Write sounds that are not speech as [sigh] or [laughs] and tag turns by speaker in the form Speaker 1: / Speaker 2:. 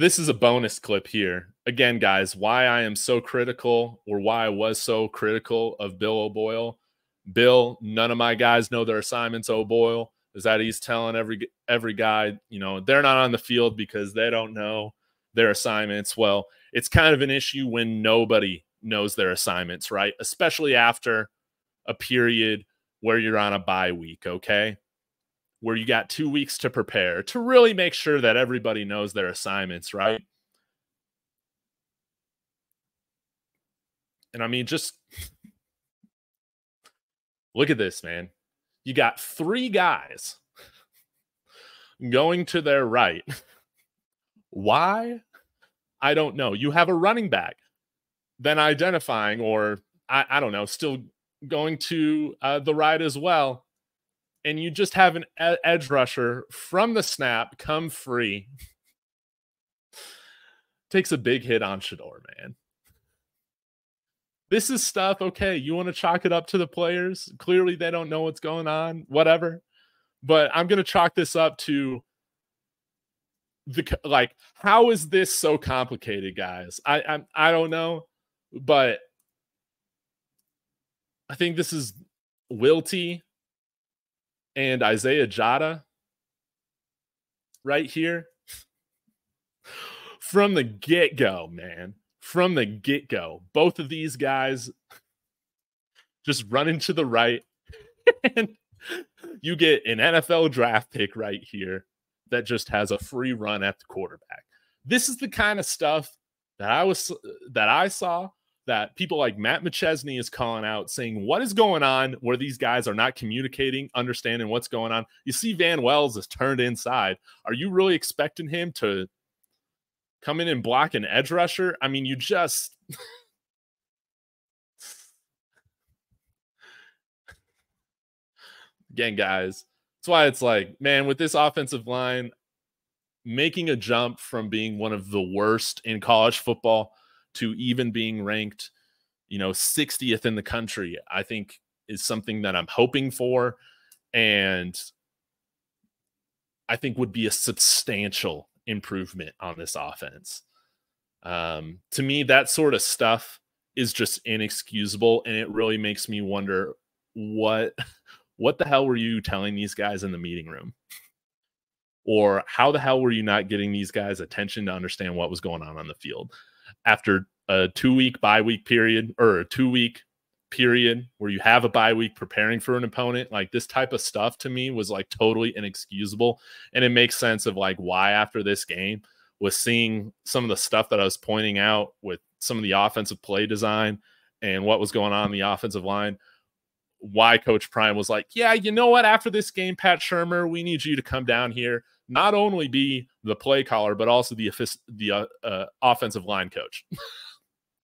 Speaker 1: this is a bonus clip here. Again, guys, why I am so critical or why I was so critical of Bill O'Boyle. Bill, none of my guys know their assignments, O'Boyle. Is that he's telling every every guy, you know, they're not on the field because they don't know their assignments. Well, it's kind of an issue when nobody knows their assignments, right? Especially after a period where you're on a bye week, okay? Where you got two weeks to prepare to really make sure that everybody knows their assignments, right? And I mean, just look at this, man. You got three guys going to their right. Why? I don't know. You have a running back, then identifying, or I, I don't know, still going to uh, the right as well and you just have an edge rusher from the snap come free. Takes a big hit on Shedeur, man. This is stuff, okay, you want to chalk it up to the players. Clearly, they don't know what's going on, whatever. But I'm going to chalk this up to the like how is this so complicated guys i i, I don't know but i think this is wilty and Isaiah Jatta right here from the get go, man. From the get go, both of these guys just running to the right, [laughs] and you get an NFL draft pick right here that just has a free run at the quarterback. This is the kind of stuff that I was that I saw that people like Matt McChesney is calling out saying, What is going on where these guys are not communicating, understanding what's going on? You see, Van Wells is turned inside. Are you really expecting him to come in and block an edge rusher? I mean, you just. Again, guys, that's why it's like, man, with this offensive line, making a jump from being one of the worst in college football to even being ranked, you know, 60th in the country, I think is something that I'm hoping for. And I think would be a substantial improvement on this offense. Um, to me, that sort of stuff is just inexcusable, and it really makes me wonder what what the hell were you telling these guys in the meeting room? Or how the hell were you not getting these guys attention to understand what was going on on the field? After a two week bye week period or a two week period where you have a bye week preparing for an opponent like this type of stuff to me was like totally inexcusable. And it makes sense of like why after this game was seeing some of the stuff that I was pointing out with some of the offensive play design and what was going on in the offensive line why coach prime was like yeah you know what after this game pat shurmur we need you to come down here not only be the play caller, but also the the uh, uh, offensive line coach. [laughs]